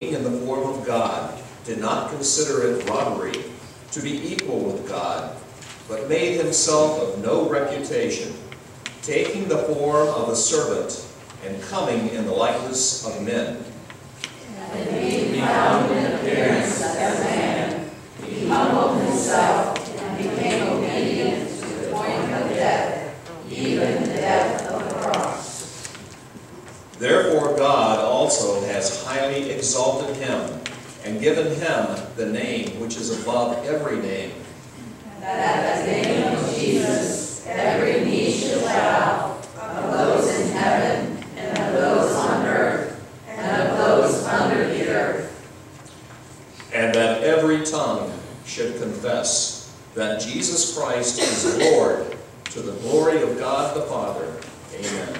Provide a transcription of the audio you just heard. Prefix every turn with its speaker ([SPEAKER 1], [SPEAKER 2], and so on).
[SPEAKER 1] in the form of God, did not consider it robbery to be equal with God, but made himself of no reputation, taking the form of a servant, and coming in the likeness of men.
[SPEAKER 2] And being found in appearance as a man, he humbled himself and became obedient to the point of death, even the death of the cross.
[SPEAKER 1] Therefore God also has highly exalted him, and given him the name which is above every name,
[SPEAKER 2] That at the name of Jesus, every knee shall bow, of those in heaven, and of those on earth, and of those under the earth.
[SPEAKER 1] and that every tongue should confess that Jesus Christ is Lord to the glory of God the Father. Amen.